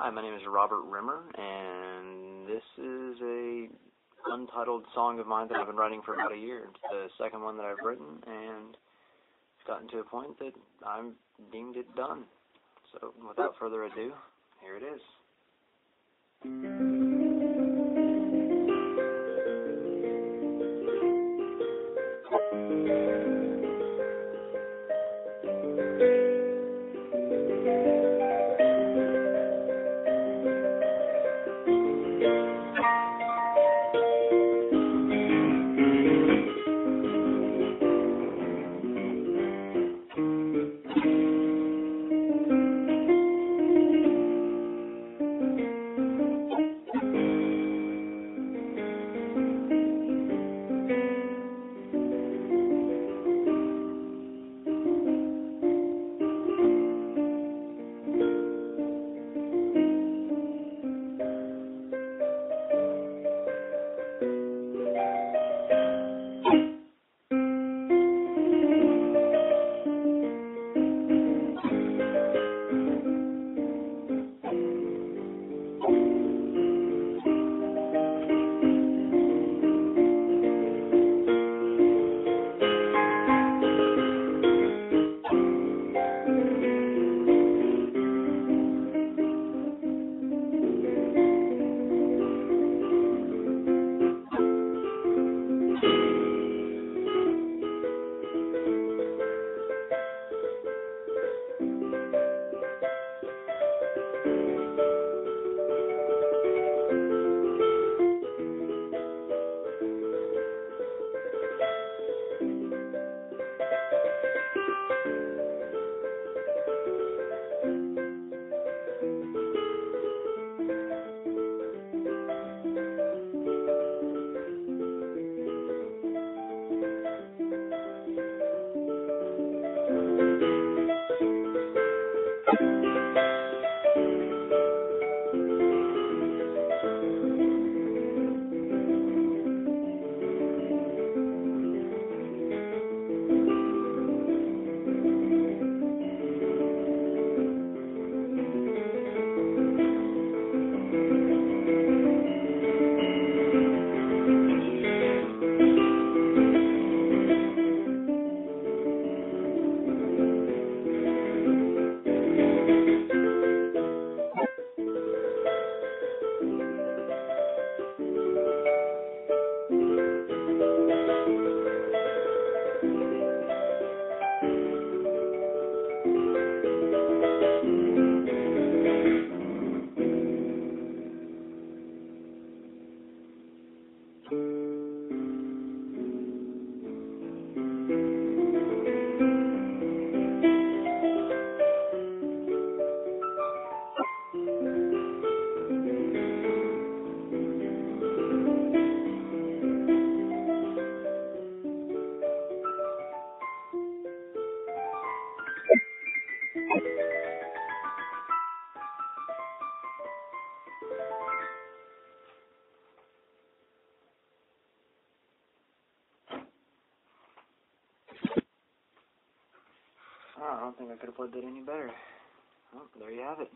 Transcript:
Hi, my name is Robert Rimmer, and this is a untitled song of mine that I've been writing for about a year. It's the second one that I've written, and it's gotten to a point that I'm deemed it done. So, without further ado, here it is. Oh, I don't think I could have played that any better. Well, there you have it.